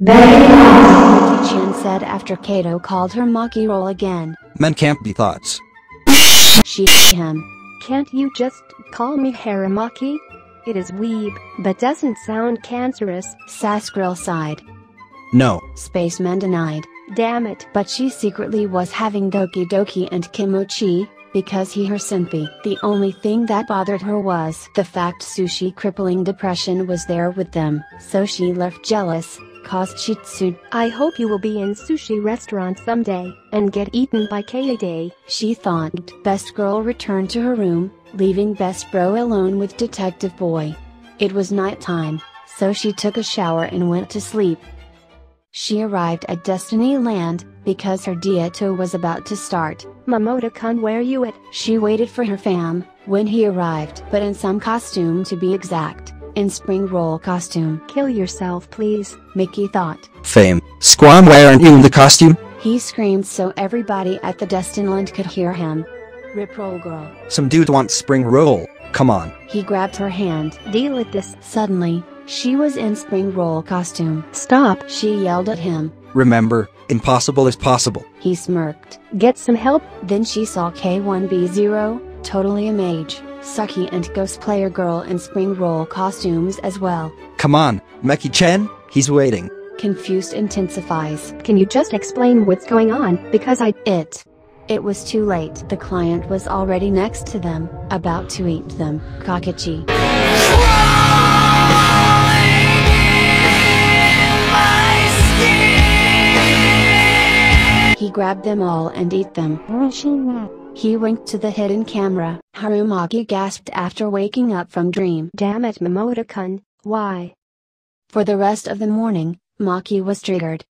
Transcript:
Very nice. Chin said after Kaito called her Maki roll again. Men can't be thoughts. She him. Can't you just call me Harumaki? It is weeb, but doesn't sound cancerous. Saskril sighed. No. Spaceman denied. Damn it. But she secretly was having Doki Doki and Kimochi, because he her simpy. The only thing that bothered her was the fact sushi crippling depression was there with them, so she left jealous, shitsu. I hope you will be in sushi restaurant someday, and get eaten by Kaede. She thought. Best girl returned to her room, leaving Best Bro alone with Detective Boy. It was night time, so she took a shower and went to sleep. She arrived at Destiny Land, because her Dieto was about to start. Momota-kun where you at? She waited for her fam, when he arrived but in some costume to be exact, in spring roll costume. Kill yourself please. Mickey thought. Fame. Squam why aren't you in the costume? He screamed so everybody at the Destinland could hear him. Rip roll girl. Some dude wants spring roll. Come on. He grabbed her hand. Deal with this. Suddenly, she was in spring roll costume. Stop. She yelled at him. Remember, impossible is possible. He smirked. Get some help. Then she saw K1B0, totally a mage, Suki and Ghost Player Girl in spring roll costumes as well. Come on, Meki Chen, he's waiting. Confused intensifies. Can you just explain what's going on, because I- It. It was too late. The client was already next to them, about to eat them. Kokichi. He grabbed them all and ate them. He winked to the hidden camera. Harumaki gasped after waking up from dream. Damn it Mamoto-kun, why? For the rest of the morning, Maki was triggered.